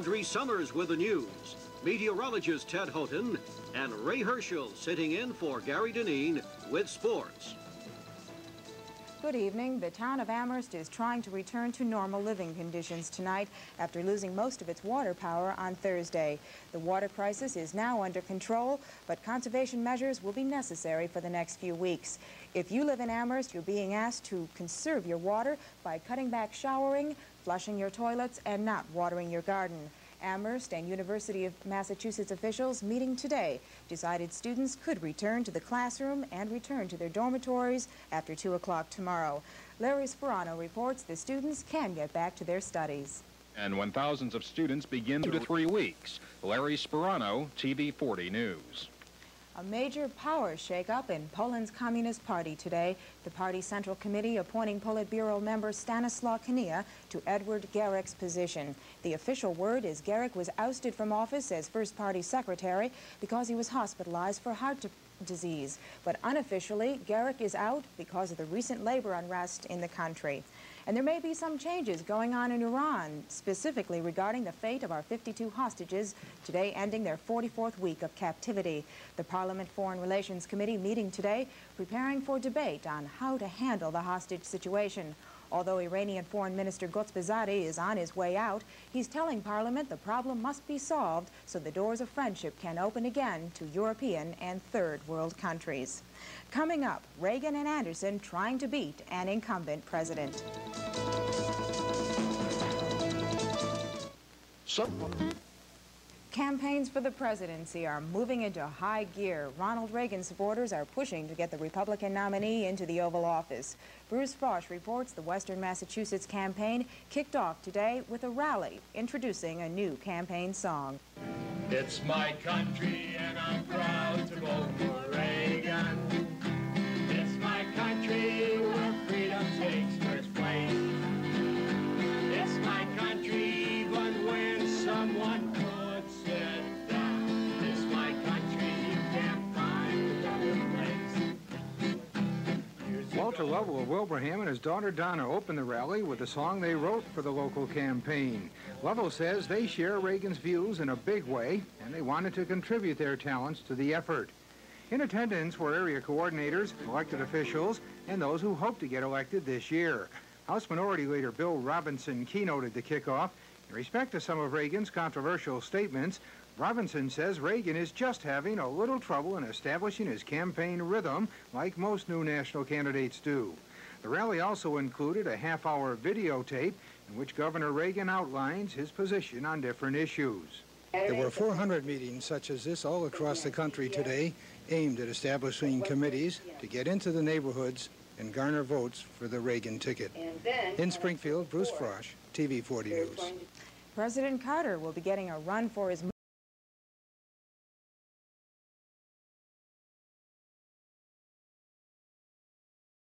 Audrey Summers with the news. Meteorologist Ted Houghton and Ray Herschel sitting in for Gary Deneen with sports. Good evening. The town of Amherst is trying to return to normal living conditions tonight after losing most of its water power on Thursday. The water crisis is now under control, but conservation measures will be necessary for the next few weeks. If you live in Amherst, you're being asked to conserve your water by cutting back showering, flushing your toilets, and not watering your garden. Amherst and University of Massachusetts officials meeting today decided students could return to the classroom and return to their dormitories after 2 o'clock tomorrow. Larry Sperano reports the students can get back to their studies. And when thousands of students begin two to three weeks, Larry Sperano, TV 40 News. A major power shakeup in Poland's Communist Party today. The party Central Committee appointing Politburo member Stanislaw Kania to Edward Gierek's position. The official word is Gierek was ousted from office as first party secretary because he was hospitalized for heart disease. But unofficially, Gierek is out because of the recent labor unrest in the country. And there may be some changes going on in Iran, specifically regarding the fate of our 52 hostages, today ending their 44th week of captivity. The Parliament Foreign Relations Committee meeting today, preparing for debate on how to handle the hostage situation. Although Iranian Foreign Minister Ghotbzadeh is on his way out, he's telling Parliament the problem must be solved so the doors of friendship can open again to European and third world countries. Coming up, Reagan and Anderson trying to beat an incumbent president. So Campaigns for the presidency are moving into high gear. Ronald Reagan supporters are pushing to get the Republican nominee into the Oval Office. Bruce Frosch reports the Western Massachusetts campaign kicked off today with a rally introducing a new campaign song. It's my country and I'm proud to vote for Walter Lovell of Wilbraham and his daughter Donna opened the rally with a song they wrote for the local campaign. Lovell says they share Reagan's views in a big way, and they wanted to contribute their talents to the effort. In attendance were area coordinators, elected officials, and those who hope to get elected this year. House Minority Leader Bill Robinson keynoted the kickoff. In respect to some of Reagan's controversial statements, Robinson says Reagan is just having a little trouble in establishing his campaign rhythm like most new national candidates do. The rally also included a half-hour videotape in which Governor Reagan outlines his position on different issues. There were 400 meetings such as this all across the country today aimed at establishing committees to get into the neighborhoods and garner votes for the Reagan ticket. In Springfield, Bruce Frosch, TV 40 News. President Carter will be getting a run for his